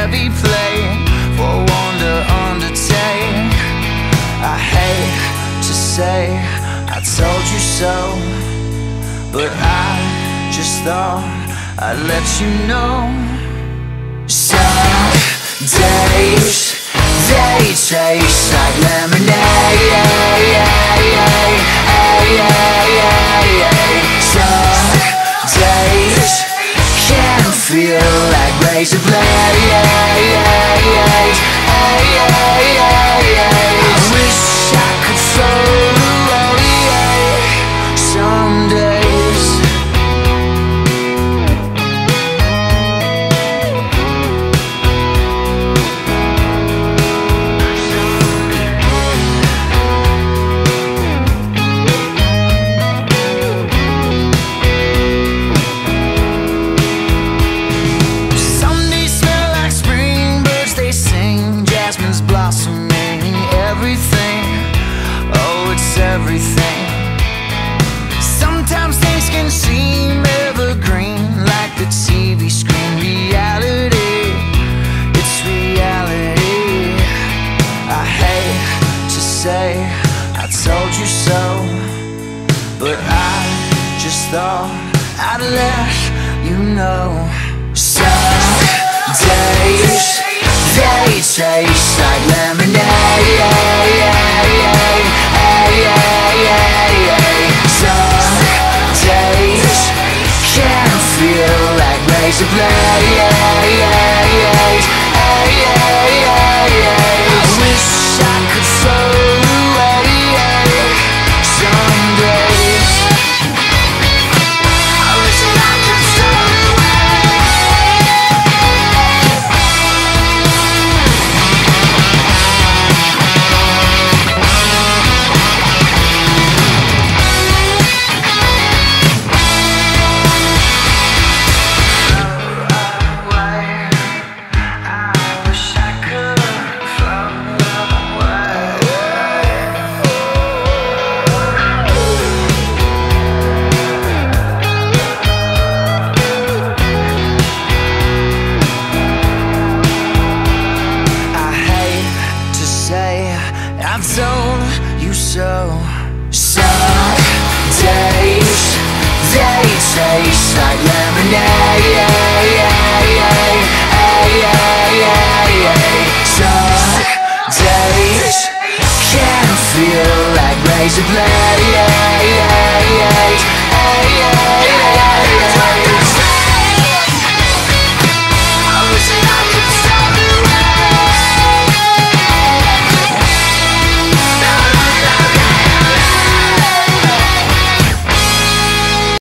heavy play for one to undertake. I hate to say I told you so, but I just thought I'd let you know. Like razor blades everything. Oh, it's everything. Sometimes things can seem evergreen, like the TV screen. Reality, it's reality. I hate to say I told you so, but I just thought I'd let you know. Some days they taste like razor you so. Some days they taste like lemonade. Some days can feel like razor blades.